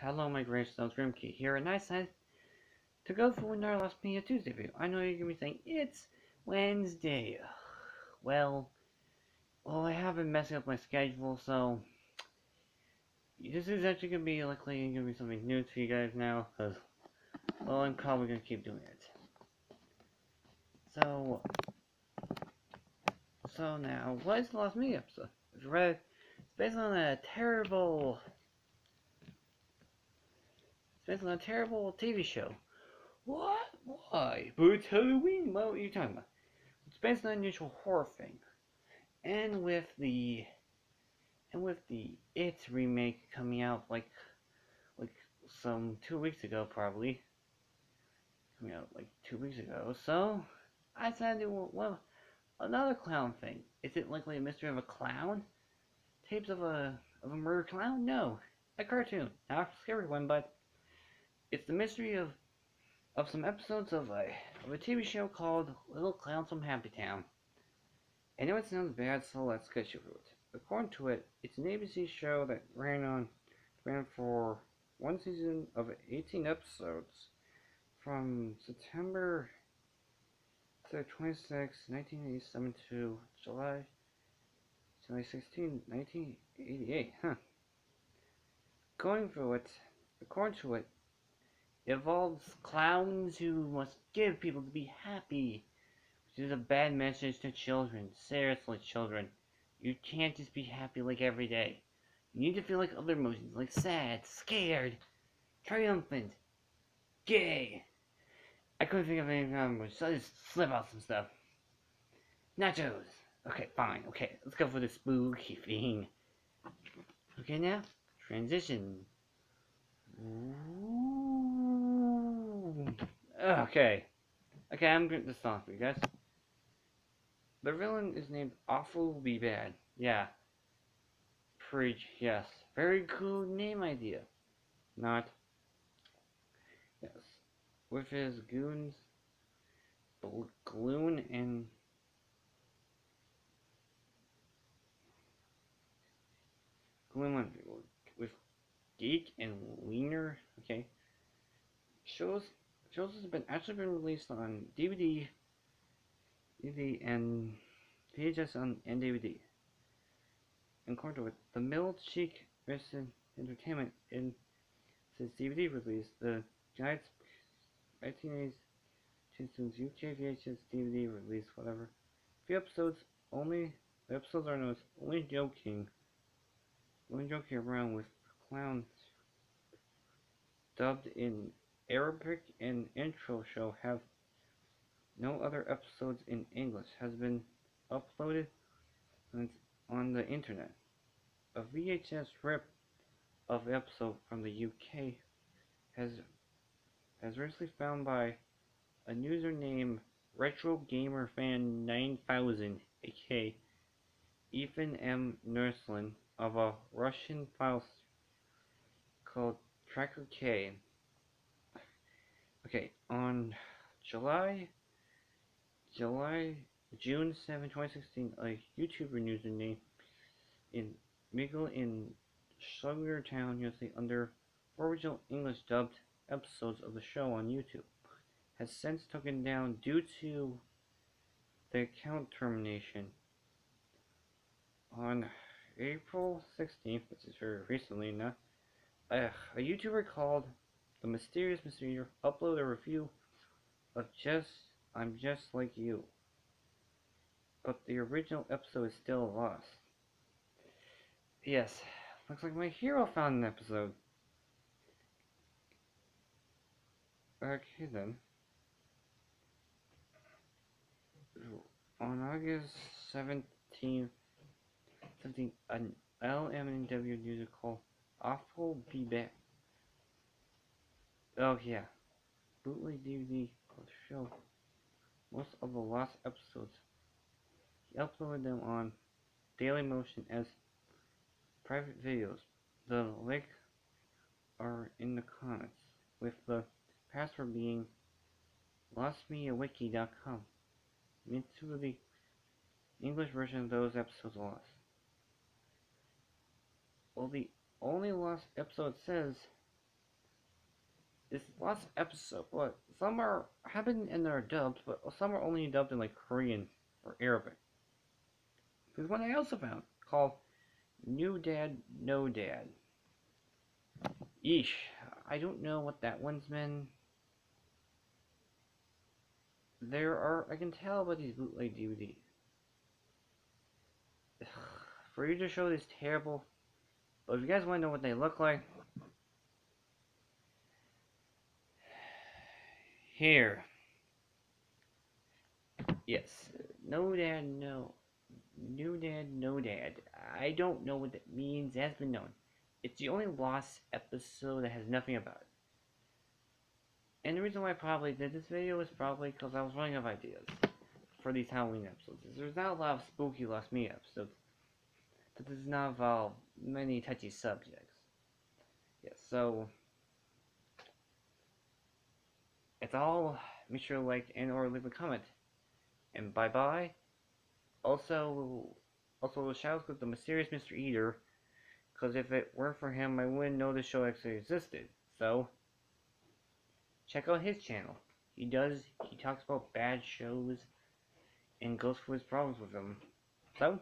hello my gravestones, Grim Kitty here, and I said to go for another Lost Media Tuesday video. I know you're gonna be saying, it's Wednesday. Well, well, I have been messing up my schedule, so this is actually gonna be likely gonna be something new to you guys now, because, well, I'm probably gonna keep doing it. So, so now, what is the Lost Media episode? It's, read, it's based on a terrible it's on a terrible TV show. What? Why? But it's Halloween. What are you talking about? It's based on an unusual horror thing. And with the and with the It remake coming out like like some two weeks ago probably. Coming out like two weeks ago. So I decided to do well another clown thing. Is it likely a mystery of a clown? Tapes of a of a murder clown? No. A cartoon. Not a scary one, but it's the mystery of of some episodes of a of a TV show called Little Clowns from Happy Town. I know it sounds bad, so let's get you through it. According to it, it's an ABC show that ran on ran for one season of 18 episodes from September 26, 1987 to July July 16, 1988. Huh. Going through it, according to it, involves clowns who must give people to be happy, which is a bad message to children. Seriously, children, you can't just be happy like every day. You need to feel like other emotions, like sad, scared, triumphant, gay. I couldn't think of any numbers, so I just slip out some stuff. Nachos. Okay, fine. Okay, let's go for the spooky thing. Okay, now transition. Ooh. Okay. Okay, I'm going to stop you guys. The villain is named Awful B. Bad. Yeah. Preach, yes. Very cool name idea. Not. Yes. With his goons, Gloon and Gloon with Geek and Wiener. Okay. Shows shows has been actually been released on DVD, DVD and VHS on and DVD. According to it, the Mill Creek Entertainment in since DVD release, the Giants 1980s Toonstoons UK VHS DVD release, whatever. Few episodes only the episodes are known as only joking. Only joking around with clowns dubbed in Arabic and intro show have no other episodes in English has been uploaded on the internet. A VHS rip of episode from the UK has has recently found by a user named RetroGamerFan9000 aka Ethan M. Nurslin of a Russian file called Tracker K Okay, on July, July, June 7, 2016, a YouTuber username in Miguel in Sugar Town, USA, under original English dubbed episodes of the show on YouTube, has since taken down due to the account termination. On April 16th, which is very recently enough, uh, a YouTuber called the Mysterious Mr. Enter upload a review of Just I'm Just Like You. But the original episode is still lost. Yes, looks like my hero found an episode. Okay then. On August 17th, 17th an LMNW user called Awful Be Back Oh yeah, bootleg DVD will show most of the lost episodes. He uploaded them on Dailymotion as private videos. The link are in the comments, with the password being lostmediawiki.com. Meant to the English version of those episodes lost. Well, the only lost episode says this last episode, what some are have in their dubbed, but some are only dubbed in like Korean or Arabic. There's one I also found called New Dad, No Dad. Yeesh, I don't know what that one's been. There are, I can tell by these bootleg DVDs. For you to show these terrible, but if you guys want to know what they look like, here. Yes, no dad, no. New dad, no dad. I don't know what that means, it has been known. It's the only lost episode that has nothing about it. And the reason why I probably did this video is probably because I was running out of ideas for these Halloween episodes. There's not a lot of spooky Lost Me episodes that does not involve many touchy subjects. Yes, yeah, so it's all. Make sure to like and or leave a comment. And bye bye. Also, also shout out to the mysterious Mr. Enter, because if it weren't for him, I wouldn't know the show actually existed. So, check out his channel. He does, he talks about bad shows and goes through his problems with them. So,